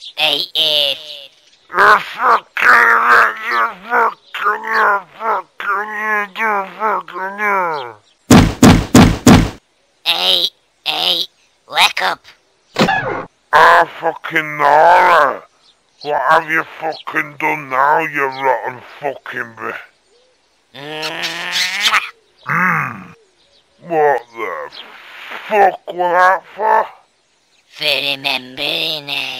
Always regular. Hey, it. You're fucking you're fucking, you're fucking. Hey, hey, wake up. Ah, fucking Nora. What have you fucking done now, you rotten fucking? Mwah. Hmm. What the fuck was that for? For remembering, eh?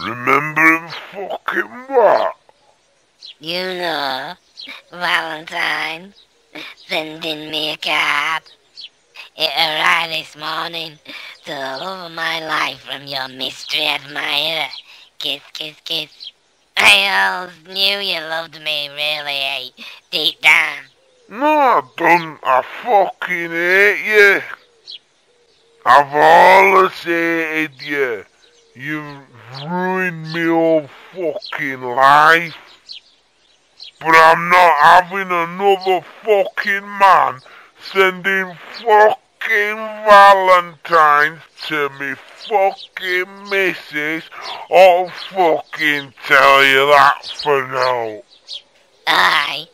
Remembering fucking what? You know, Valentine sending me a card. It arrived this morning to the love of my life from your mystery admirer. Kiss, kiss, kiss. I always knew you loved me, really, eh? Deep down. No, I don't. I fucking hate you. I've always hated you. You've ruined me whole fucking life. But I'm not having another fucking man sending fucking valentines to me fucking missus. I'll fucking tell you that for now. I.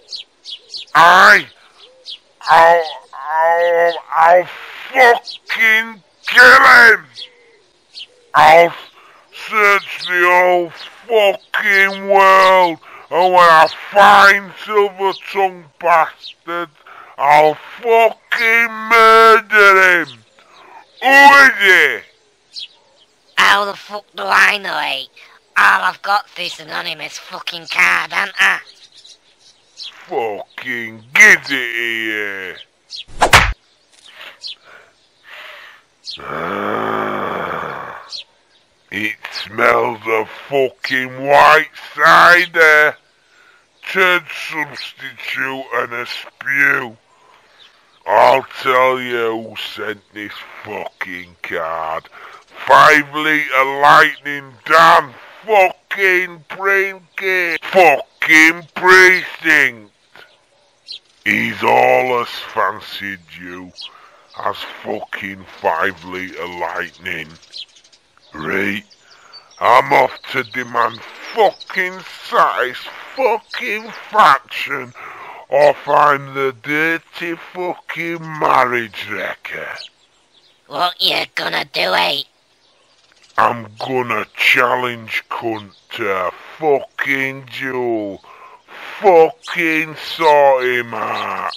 I, I'll, I'll, I'll fucking kill him. I'll search the whole fucking world, and when I find Silver Tongue Bastard, I'll fucking murder him. Who is he? How the fuck do I know, eh? All I've got this anonymous fucking card, haven't I? Fucking get it here. It smells of fucking white cider, turd substitute and a spew. I'll tell you who sent this fucking card. Five litre lightning Dan fucking game. Fucking precinct. He's all as fancied you as fucking five litre lightning. Right? I'm off to demand fucking satisfaction or find the dirty fucking marriage wrecker. What you gonna do, eh? I'm gonna challenge cunt to a fucking duel. Fucking sort him out.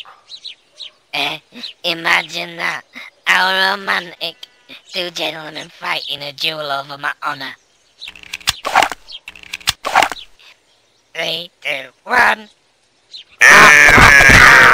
Eh? Imagine that. How romantic. Two gentlemen fighting a duel over my honour. Three, two, one.